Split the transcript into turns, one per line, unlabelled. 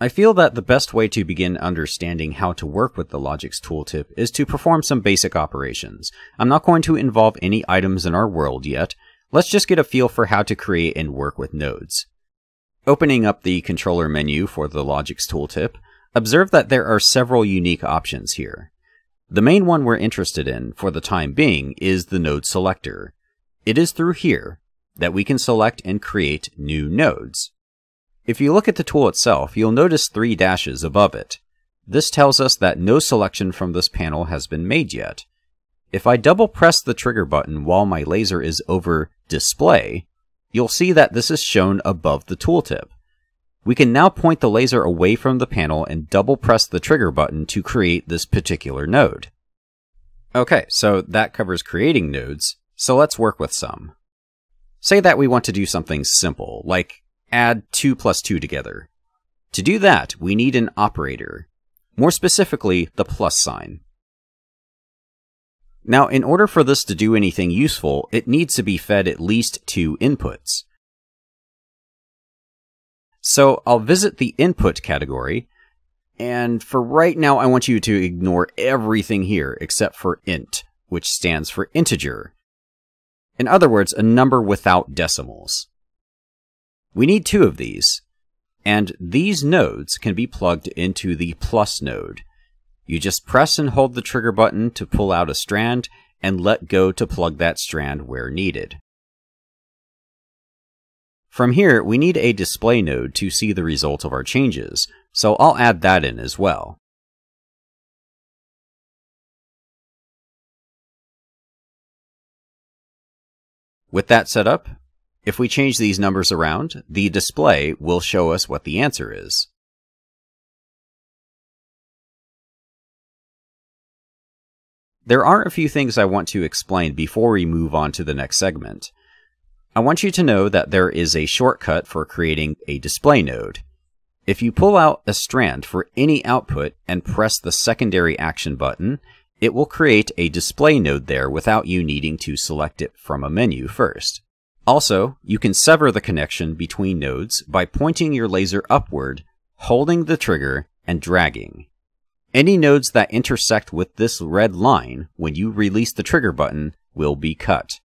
I feel that the best way to begin understanding how to work with the Logix tooltip is to perform some basic operations. I'm not going to involve any items in our world yet. Let's just get a feel for how to create and work with nodes. Opening up the controller menu for the Logix tooltip, observe that there are several unique options here. The main one we're interested in, for the time being, is the node selector. It is through here that we can select and create new nodes. If you look at the tool itself, you'll notice three dashes above it. This tells us that no selection from this panel has been made yet. If I double press the trigger button while my laser is over Display, you'll see that this is shown above the tooltip. We can now point the laser away from the panel and double press the trigger button to create this particular node. Okay, so that covers creating nodes, so let's work with some. Say that we want to do something simple, like add 2 plus 2 together. To do that, we need an operator, more specifically, the plus sign. Now, in order for this to do anything useful, it needs to be fed at least two inputs. So I'll visit the input category, and for right now, I want you to ignore everything here except for int, which stands for integer. In other words, a number without decimals. We need two of these, and these nodes can be plugged into the plus node. You just press and hold the trigger button to pull out a strand and let go to plug that strand where needed. From here, we need a display node to see the result of our changes, so I'll add that in as well. With that set up, if we change these numbers around, the display will show us what the answer is. There are a few things I want to explain before we move on to the next segment. I want you to know that there is a shortcut for creating a display node. If you pull out a strand for any output and press the secondary action button, it will create a display node there without you needing to select it from a menu first. Also, you can sever the connection between nodes by pointing your laser upward, holding the trigger, and dragging. Any nodes that intersect with this red line when you release the trigger button will be cut.